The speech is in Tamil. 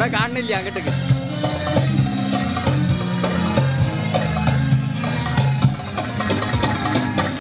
படம் காணலையா அங்கிட்டுக்கு?